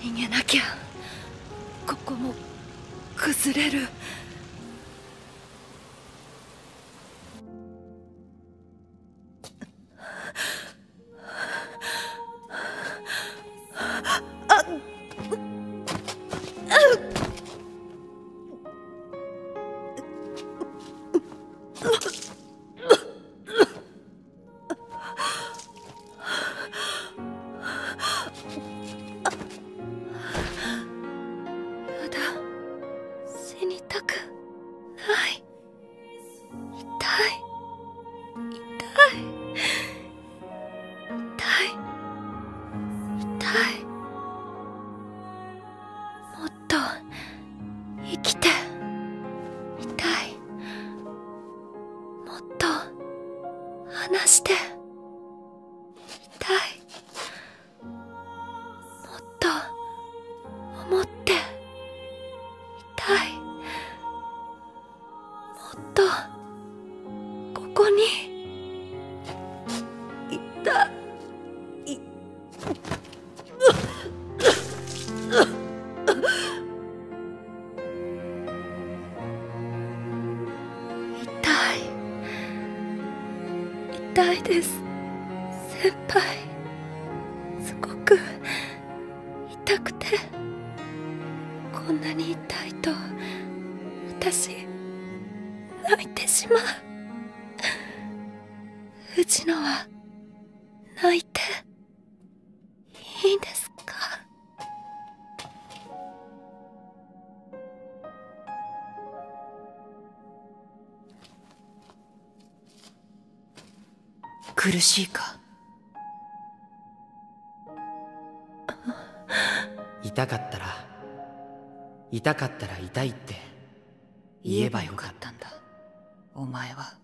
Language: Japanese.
逃げなきゃ。ここも崩れる。い。痛い。痛い。痛い。もっと生きて。痛い。もっと話して。ここに。いた。い痛い。痛いです。先輩。すごく。痛くて。こんなに痛いと私泣いてしまう。藤野は泣いていいんですか？苦しいか？痛かったら痛かったら痛いって言えばよかったんだ。お前は